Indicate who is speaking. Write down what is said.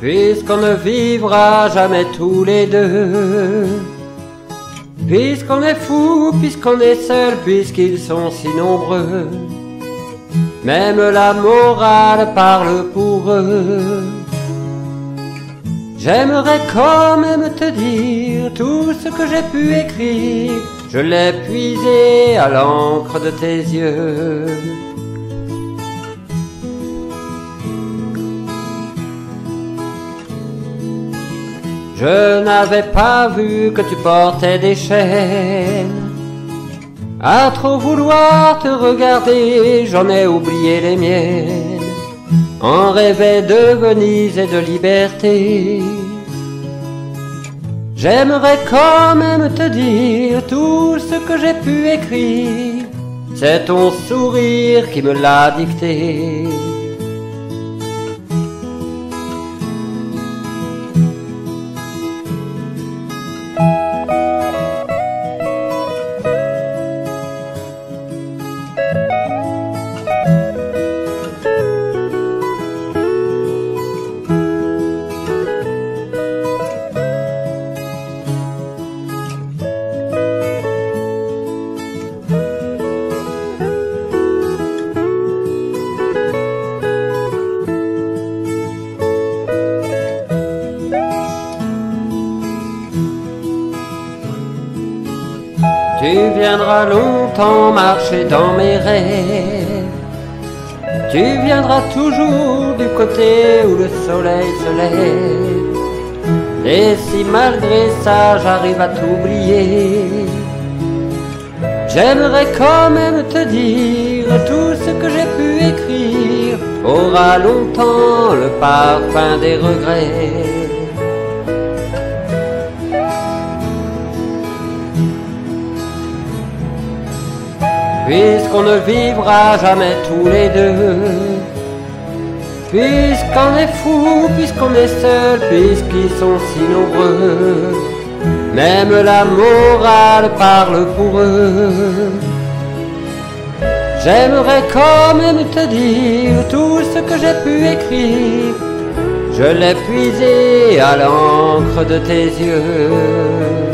Speaker 1: puisqu'on ne vivra jamais tous les deux. Puisqu'on est fou, puisqu'on est seul, puisqu'ils sont si nombreux. Même la morale parle pour eux. J'aimerais quand même te dire tout ce que j'ai pu écrire. Je l'ai puisé à l'encre de tes yeux. Je n'avais pas vu que tu portais des chaînes. À trop vouloir te regarder, j'en ai oublié les miennes. En rêvait de Venise et de liberté. J'aimerais quand même te dire tout ce que j'ai pu écrire. C'est ton sourire qui me l'a dicté. Tu viendras longtemps marcher dans mes rêves. Tu viendras toujours du côté où le soleil se lève. Et si malgré ça j'arrive à t'oublier, j'aimerais quand même te dire tout ce que j'ai pu écrire aura longtemps le parfum des regrets. Puisqu'on ne vivra jamais tous les deux. Puisqu'on est fou, puisqu'on est seul, puisqu'ils sont si nombreux. Même la morale parle pour eux. J'aimerais quand même te dire tout ce que j'ai pu écrire. Je l'ai puisé à l'encre de tes yeux.